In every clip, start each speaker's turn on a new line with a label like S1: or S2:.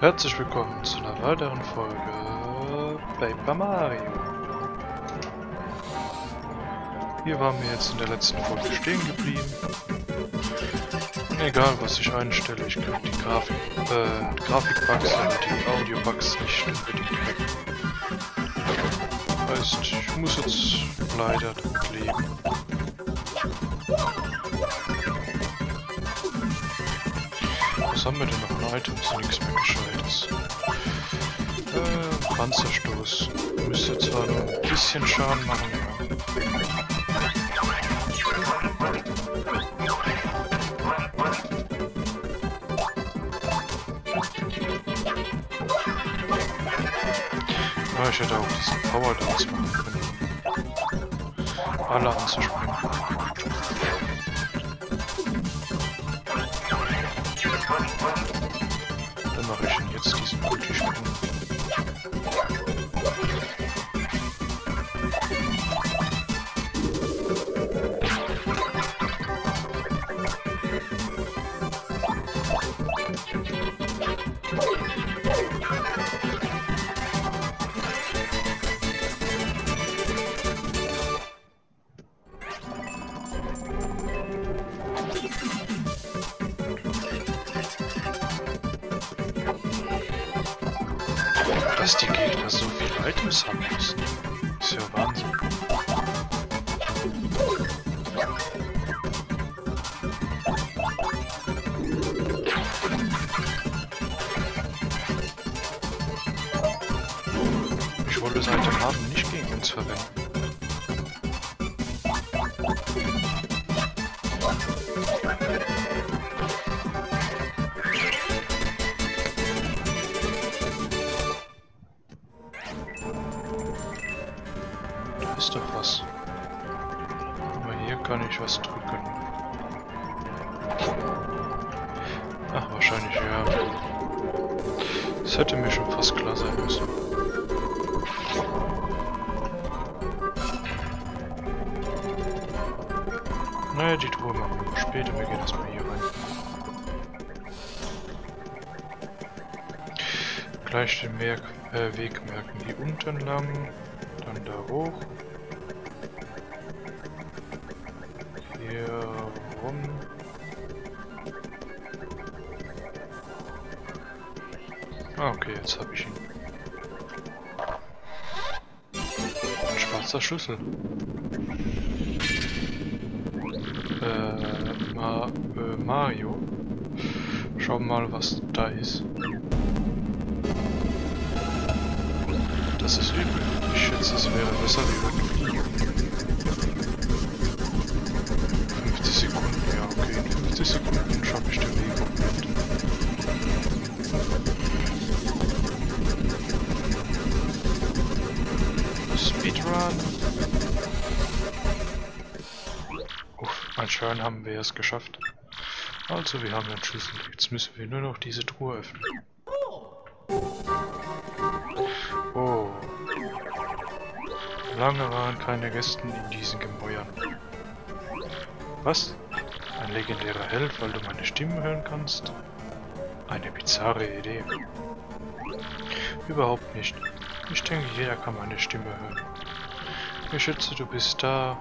S1: Herzlich willkommen zu einer weiteren Folge Paper Mario. Hier waren wir jetzt in der letzten Folge stehen geblieben. Egal was ich einstelle, ich kriege die Grafik, äh, Grafikbugs oder die Audiobugs nicht unbedingt weg. Heißt, ich muss jetzt leider damit leben. Haben wir denn noch an Items? Nichts mehr Gescheites. Äh, Panzerstoß. Müsste zwar nur ein bisschen Schaden machen, ja. Ja, ich hätte auch diesen Power Dance machen können. Alle anzuspringen. Mache ich ihn jetzt diesen Multisprung. Dass die Gegner so viele Items haben müssen. Ist ja Wahnsinn. Ich wollte das Item haben, nicht gegen uns verwenden. Ach, wahrscheinlich ja. Das hätte mir schon fast klar sein müssen. Naja, die Truhe machen wir später. Wir gehen erstmal hier rein. Gleich den Merk äh, Weg merken. Hier unten lang, dann da hoch. Jetzt habe ich ihn. Ein schwarzer Schlüssel. Äh, Ma äh, Mario. Schau mal, was da ist. Das ist übel. Ich schätze, es wäre besser, wir würden fliegen. 50 Sekunden, ja okay. In 50 Sekunden schaffe ich den Weg Speedrun. Uff, anscheinend haben wir es geschafft. Also, wir haben den Schlüssel. Jetzt müssen wir nur noch diese Truhe öffnen. Oh. Lange waren keine Gäste in diesen Gemäuern. Was? Ein legendärer Held, weil du meine Stimme hören kannst? Eine bizarre Idee. Überhaupt nicht. Ich denke, jeder kann meine Stimme hören. Ich schätze, du bist da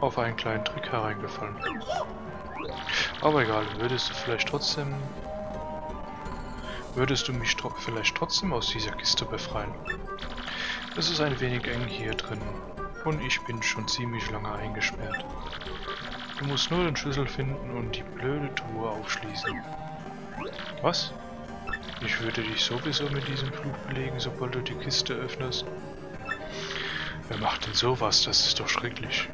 S1: auf einen kleinen Trick hereingefallen. Aber egal, würdest du vielleicht trotzdem... Würdest du mich tro vielleicht trotzdem aus dieser Kiste befreien? Es ist ein wenig eng hier drin. Und ich bin schon ziemlich lange eingesperrt. Du musst nur den Schlüssel finden und die blöde Truhe aufschließen. Was? Ich würde dich sowieso mit diesem Fluch belegen, sobald du die Kiste öffnest. Wer macht denn sowas? Das ist doch schrecklich.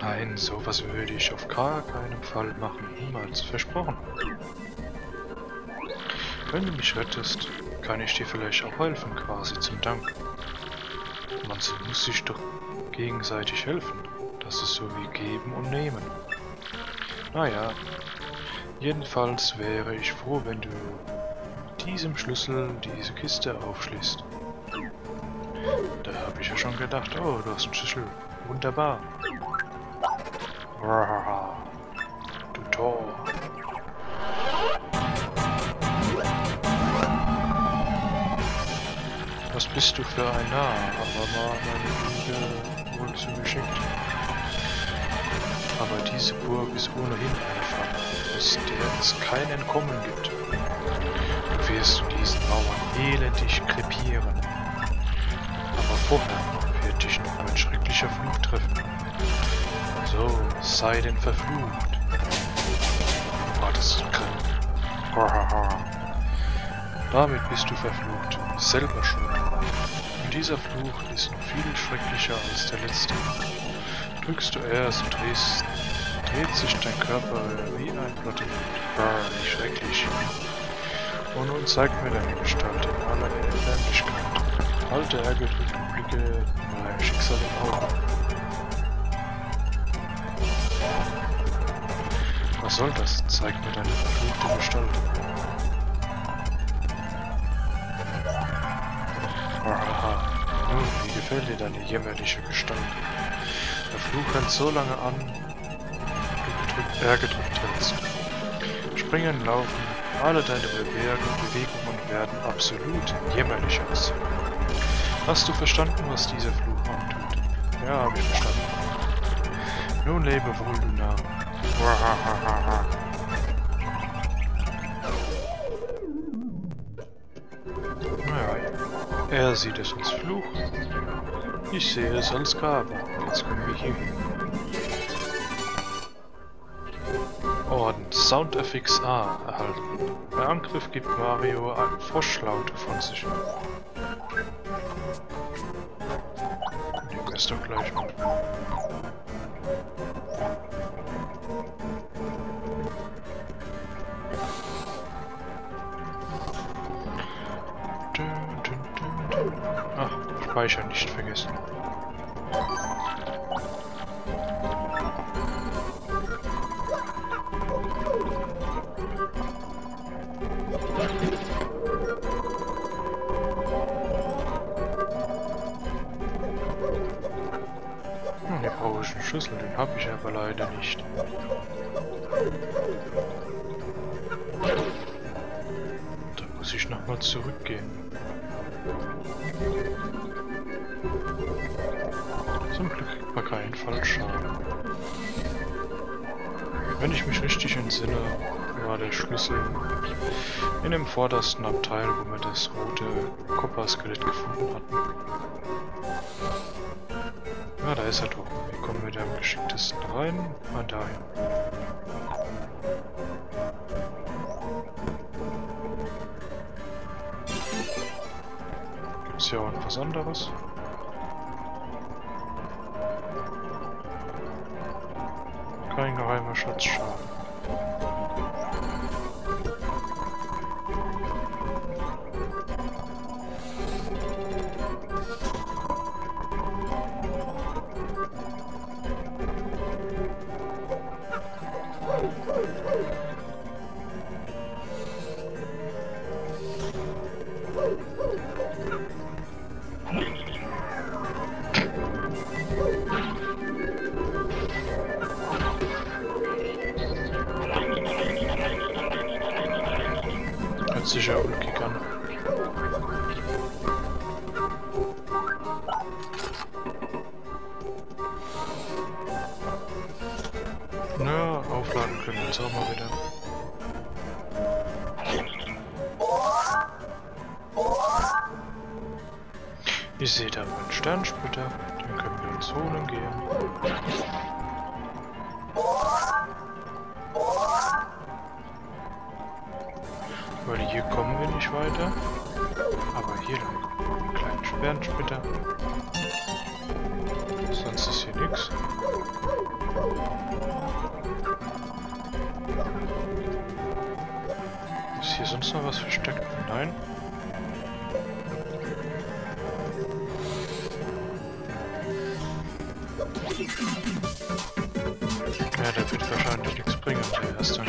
S1: Nein, sowas würde ich auf gar keinen Fall machen. Niemals. Versprochen. Wenn du mich rettest, kann ich dir vielleicht auch helfen, quasi zum Dank. Man muss sich doch gegenseitig helfen. Das ist so wie geben und nehmen. Naja, Jedenfalls wäre ich froh, wenn du mit diesem Schlüssel diese Kiste aufschließt. Da habe ich ja schon gedacht, oh, du hast einen Schlüssel. Wunderbar. Du Tor. Was bist du für ein Narr? Aber mal meine Liebe wurde zu geschickt. Aber diese Burg ist ohnehin eine Falle aus der es kein Entkommen gibt. Du wirst diesen Mauern elendig krepieren. Aber vorher wird dich noch ein schrecklicher Fluch treffen. So, sei denn verflucht. Oh, das ist krank. Damit bist du verflucht, selber schuld. Und dieser Fluch ist viel schrecklicher als der letzte. Drückst du erst und drehst, dreht sich dein Körper wie ein Plottermund. Ah, wie schrecklich. Und nun zeig mir deine Gestalt in aller Erbärmlichkeit. Halte ärgerliche Blicke mein Schicksal im Auge. Was soll das? Zeig mir deine verfluchte Gestalt. Aha. Nun, wie gefällt dir deine jämmerliche Gestalt? Der Fluch hält so lange an, du er gedrückt hältst. Springen, laufen, alle deine Bewegungen werden absolut jämmerlich aussehen. Hast du verstanden, was dieser Fluch antut? Ja, hab ich verstanden. Nun lebe wohl, du Narr. Er sieht es als Fluch. Ich sehe es als Gabe. Jetzt können wir hier hin. Soundfx A erhalten. Bei Angriff gibt Mario eine Froschlaute von sich. Nehmen wir es doch gleich mit. Speicher nicht vergessen. Zum Glück kriegt man keinen Fallschaden. Wenn ich mich richtig entsinne, war der Schlüssel in dem vordersten Abteil, wo wir das rote Kupferskelett gefunden hatten. Ja, da ist er doch. Wie kommen wir da am geschicktesten rein? Ah, dahin. Gibt's hier auch noch was anderes? Nicht weiter. Aber hier lang. Einen kleinen Sperrensplitter. Sonst ist hier nichts. Ist hier sonst noch was versteckt? Nein. Ja, der wird wahrscheinlich nichts bringen, der erste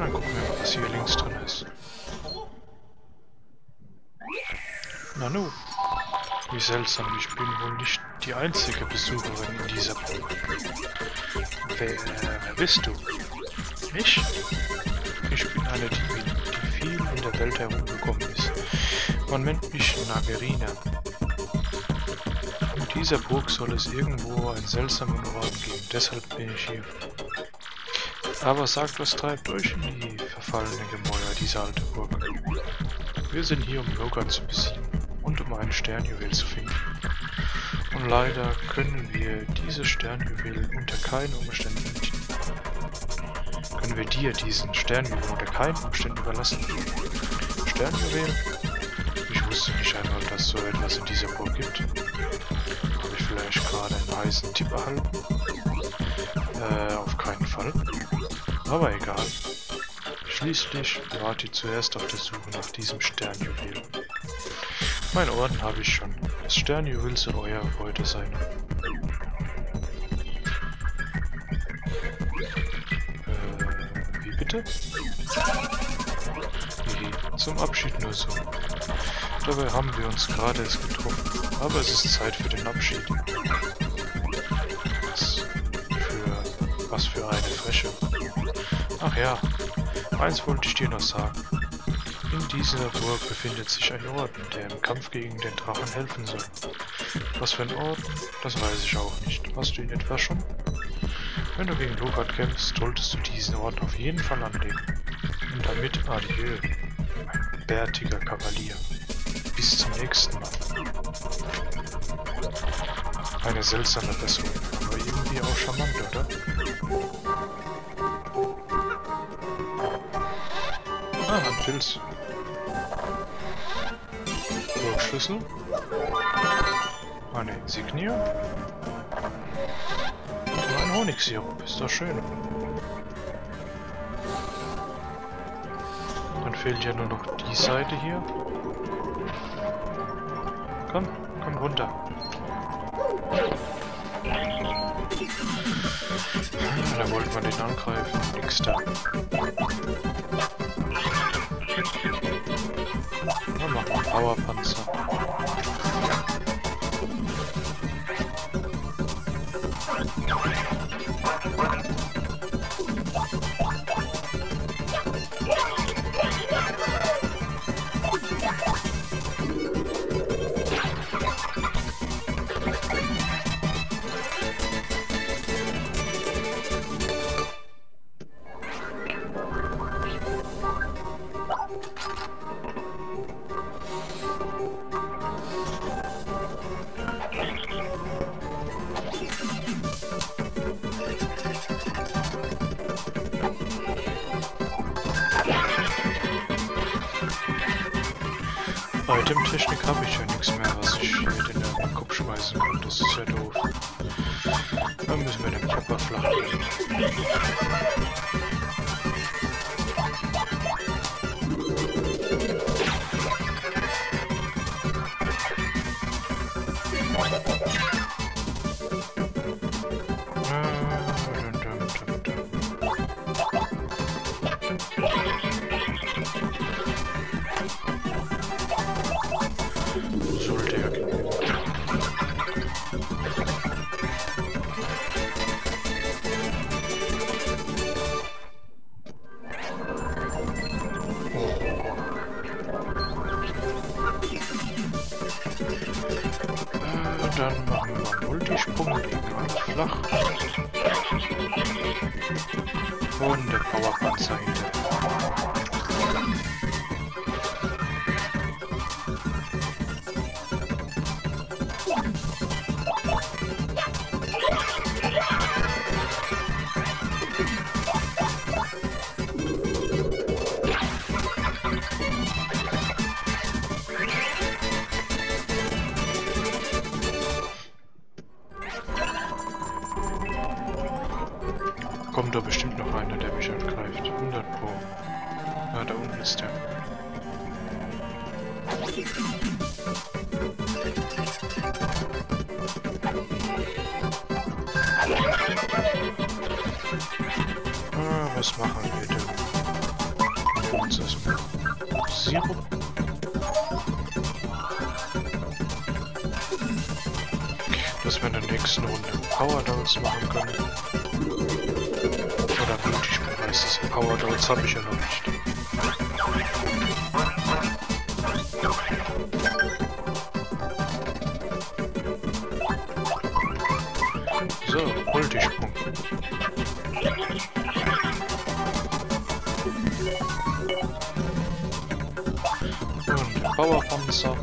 S1: Dann gucken wir mal, was hier links drin ist. Nanu. Wie seltsam, ich bin wohl nicht die einzige Besucherin in dieser Burg. Wer, wer bist du? Ich? Ich bin eine Diebin, die viel in der Welt herumgekommen ist. Man nennt mich Nagerina. In dieser Burg soll es irgendwo einen seltsamen Ort geben, deshalb bin ich hier. Aber sagt, was treibt euch in die verfallenen Gemäuer dieser alten Burg? Wir sind hier, um Logan zu besiegen und um ein Sternjuwel zu finden. Und leider können wir dieses Sternjuwel unter keinen Umständen können wir dir diesen Sternjuwel unter keinen Umständen überlassen. Sternjuwel? Ich wusste nicht einmal, dass so etwas in dieser Burg gibt. Habe ich vielleicht gerade einen heißen Tipp erhalten? Äh, auf keinen Fall. Aber egal. Schließlich wart ihr zuerst auf der Suche nach diesem Sternjuwel. Mein Orden habe ich schon. Das Sternjuwel soll euer Beute sein. Äh, wie bitte? Hihi, zum Abschied nur so. Dabei haben wir uns gerade erst getroffen. Aber es ist Zeit für den Abschied. Was für... was für eine Fresche. Ach ja, eins wollte ich dir noch sagen. In dieser Burg befindet sich ein Orden, der im Kampf gegen den Drachen helfen soll. Was für ein Orden? Das weiß ich auch nicht. Hast du ihn etwa schon? Wenn du gegen Logat kämpfst, solltest du diesen Orden auf jeden Fall anlegen. Und damit adieu, mein bärtiger Kavalier. Bis zum nächsten Mal. Eine seltsame Person, aber irgendwie auch charmant, oder? Ah, ein Pilz. Schlüssel. Eine Insignie. Und ein Honigsirup. Ist doch schön. Dann fehlt ja nur noch die Seite hier. Komm, komm runter. Da wollten wir den angreifen. Nix da. Dann machen wir Powerpanzer. Itemtechnik habe ich ja nichts mehr, was ich mit kommt da bestimmt noch einer, der mich angreift. 100 Pro. Ah, da unten ist der. Ah, was machen wir denn? Nehmen uns Sirup. Dass wir in der nächsten Runde Power Downs machen können. Oder Blutigbeweis. Das Power Downs habe ich ja noch nicht. So, Multisprung. Und Powerpanzer.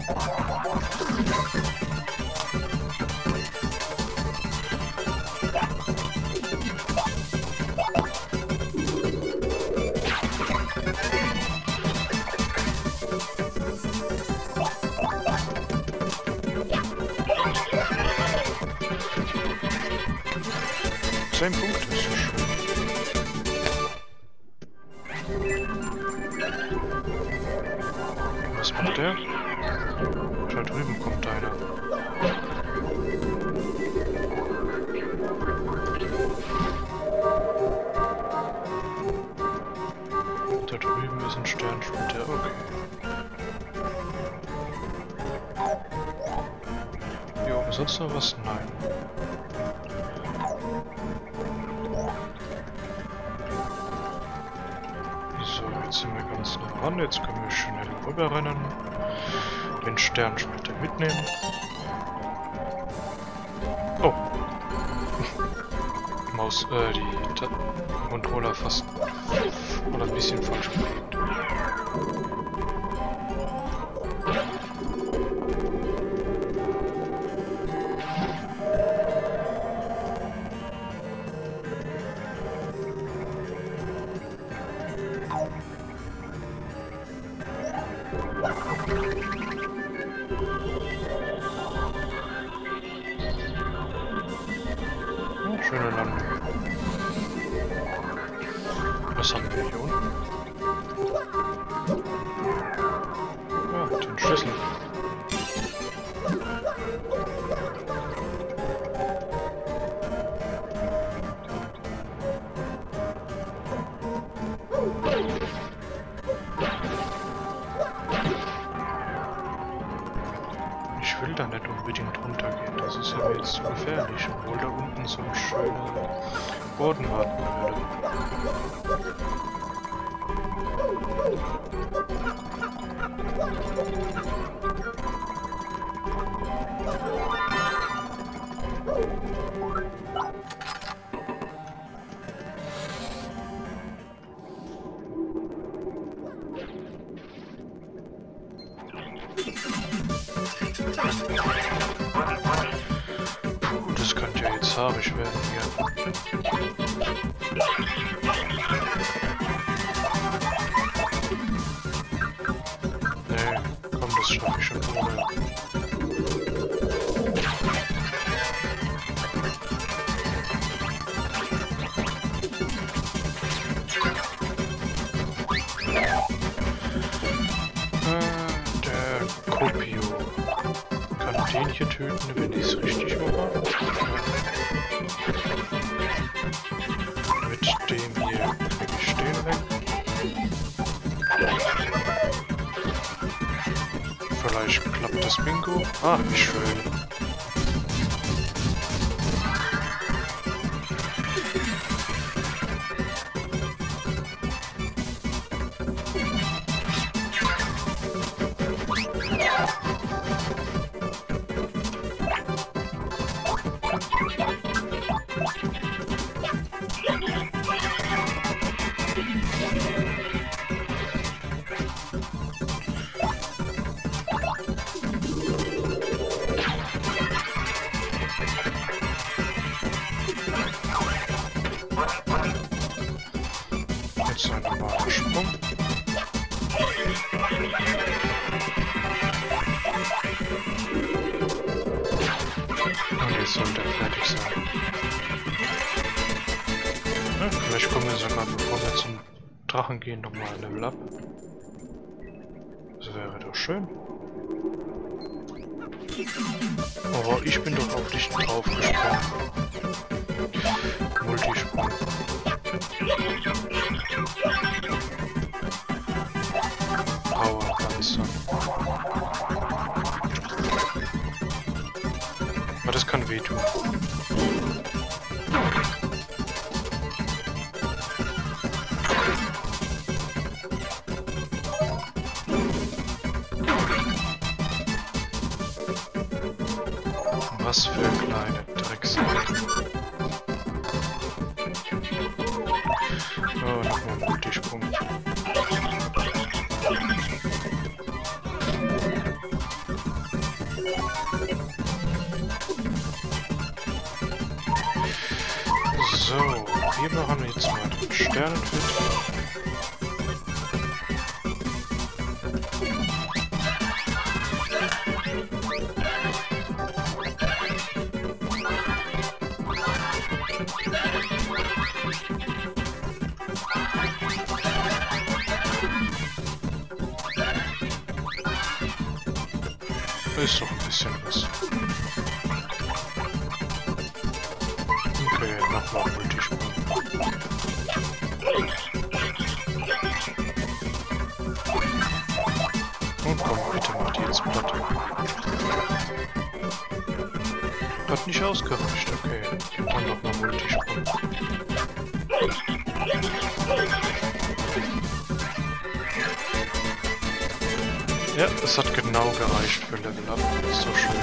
S1: Da drüben ist ein Sternsplitter, okay. Jo, sonst noch was? Nein. So, jetzt sind wir ganz nah ran. Jetzt können wir schnell rüberrennen. Den Sternsplitter mitnehmen. Oh. Maus, äh, die Controller fast oder ein bisschen falsch gelegt. Schöne Landung. Kopio. Kann den hier töten, wenn ich es richtig mache? Mit dem hier kriege ich den weg. Vielleicht klappt das Bingo. Ah, wie schön. Er fertig sein. Ja, vielleicht kommen wir sogar, bevor wir zum Drachen gehen, nochmal ein Level up. Das wäre doch schön. Aber ich bin doch auf dich draufgesprungen. Multisprung. Kann wehtun. Was für kleine Drecksack. Jetzt mal den Sternenfit. Ist doch ein bisschen was. Nicht ausgereicht, okay. Dann nochmal Multisprung. Ja, es hat genau gereicht für Level Up. Das ist so schön.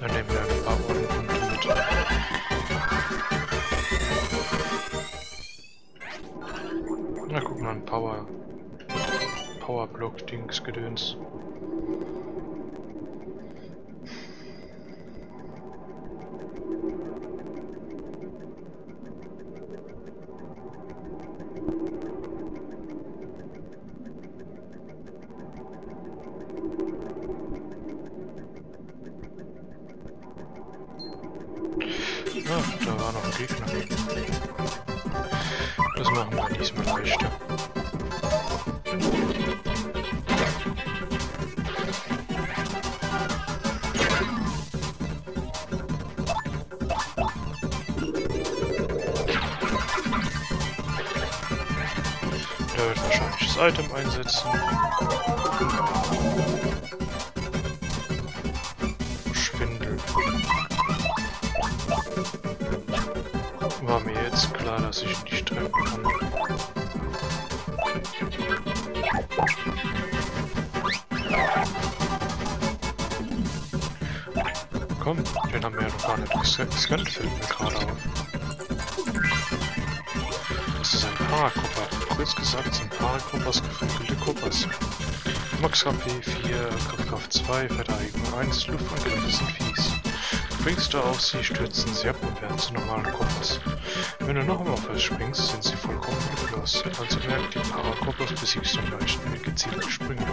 S1: Dann nehmen wir ein paar Bodenpunkte mit. Na guck mal, ein Power... Powerblock-Dings-Gedöns. Wird wahrscheinlich das Item einsetzen. Schwindel. War mir jetzt klar, dass ich nicht treffen kann. Komm, den haben wir ja noch gar nicht ges- gescannt, fällt mir gerade auf. Kurz gesagt sind Parakoppers geflügelte Koppers. Max HP 4, Kopfkraft 2, Verteidigung 1, Luftangriffe sind fies. Springst du auf sie, stürzen sie ab und werden zu normalen Koppers. Wenn du noch einmal auf es springst, sind sie vollkommen hilflos. Also merk die Parakoppers besiegst du am leichten mit gezielten Sprüngen.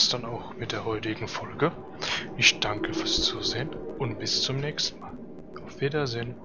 S1: War's dann auch mit der heutigen Folge. Ich danke fürs Zusehen und bis zum nächsten Mal. Auf Wiedersehen.